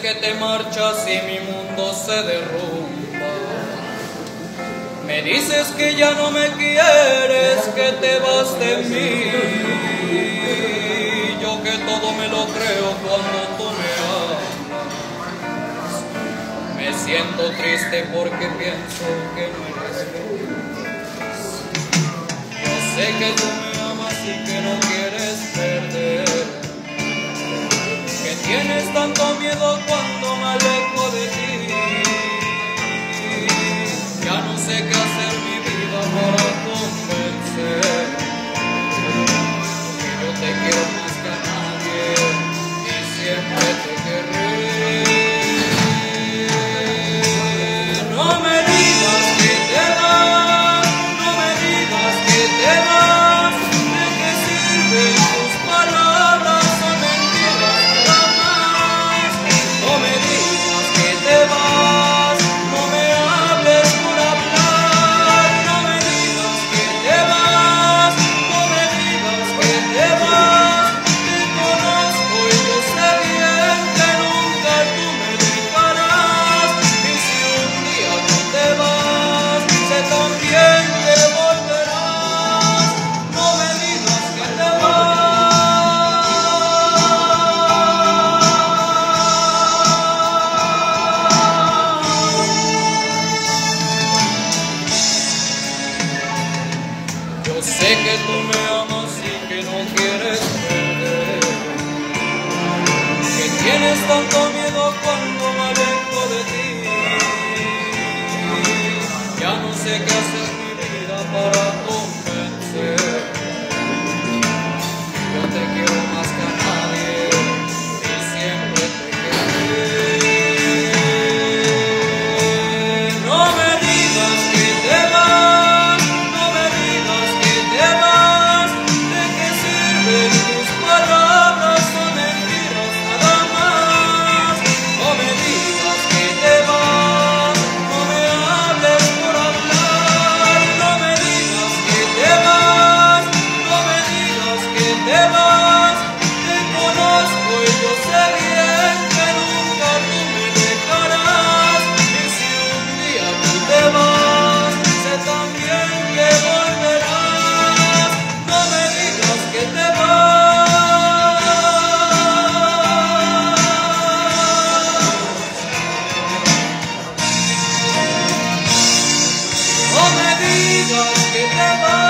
que te marchas y mi mundo se derrumba. Me dices que ya no me quieres, que te vas de mí. Yo que todo me lo creo cuando tú me hablas. Me siento triste porque pienso que no eres feliz. Yo sé que tú me amas y que no quieres Sé que tú me amas y que no quieres perder, que tienes tanto miedo. te vas, te conozco y yo sé bien que nunca tú me dejarás. Y si un día tú te vas, sé también que volverás. No me digas que te vas. No me digas que te vas.